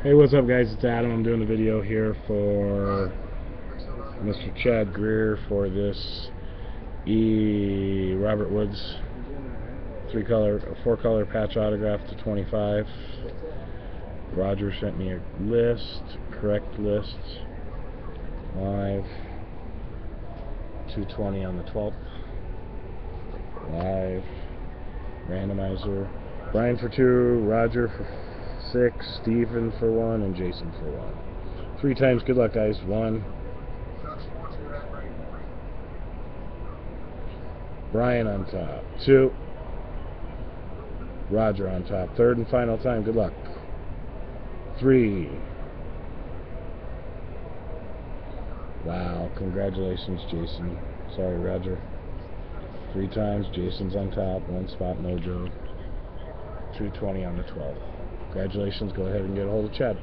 Hey, what's up, guys? It's Adam. I'm doing a video here for Mr. Chad Greer for this E. Robert Woods three color, four color patch autograph to 25. Roger sent me a list, correct list, live, 220 on the 12th, live, randomizer, Brian for two, Roger for six, Stephen for one, and Jason for one. Three times, good luck, guys. One. Brian on top. Two. Roger on top. Third and final time, good luck. Three. Wow, congratulations, Jason. Sorry, Roger. Three times, Jason's on top, one spot, no joke. 220 on the 12th. Congratulations, go ahead and get a hold of Chad.